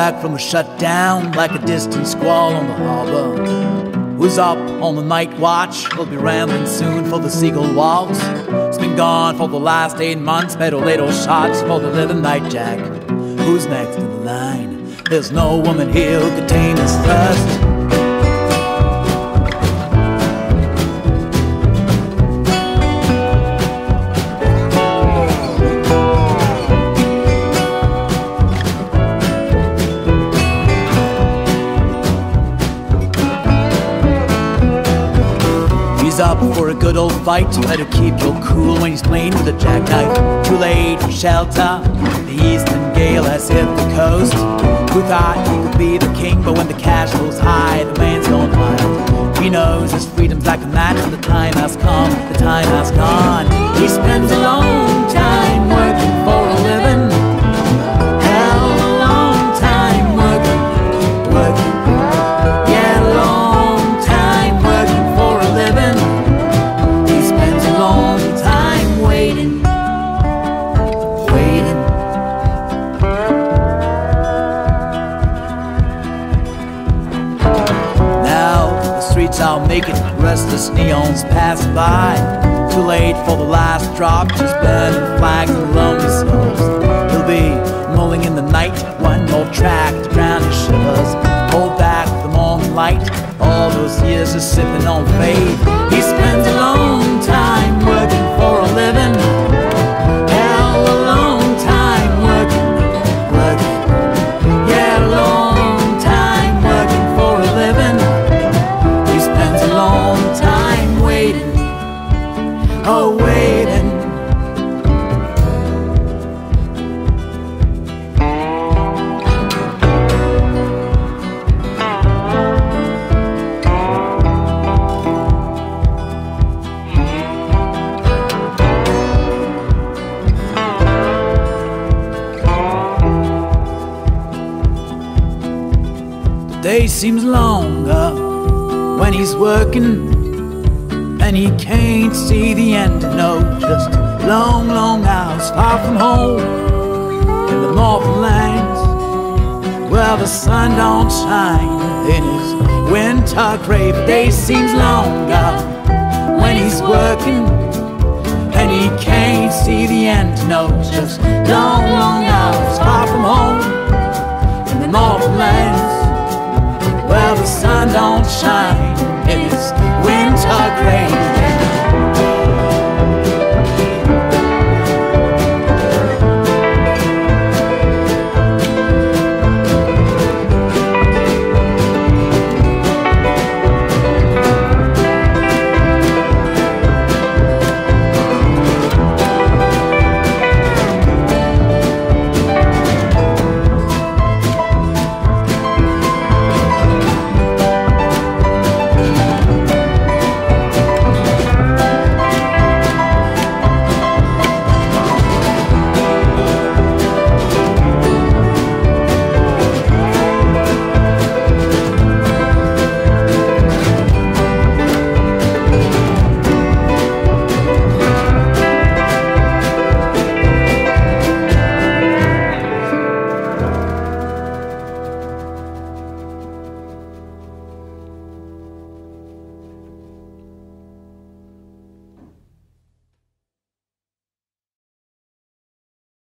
back from a shutdown like a distant squall on the harbor. Who's up on the night watch? We'll be rambling soon for the seagull walks. It's been gone for the last eight months, little little shots for the little nightjack. Who's next in the line? There's no woman here who could tame his thirst. For a good old fight. You better keep your cool when he's playing with a jackknife. Too late for shelter. The eastern gale has hit the coast. Who thought he could be the king? But when the cash goes high, the man's gone wild. He knows his freedom's like a match, and the time has come, the time has gone. He spends a I'll make it. Restless neons pass by. Too late for the last drop, just burning flags and lonely souls. He'll be mulling in the night, one more track to drown his shivers. Hold back the morning light, all those years of sipping on faith. He spends a day seems longer when he's working and he can't see the end. No, just long, long hours far from home in the northern lands where the sun don't shine in his winter grave. The day seems longer when he's working and he can't see the end. No, just long, long hours far from home in the northern lands where the sun don't shine in its winter gray.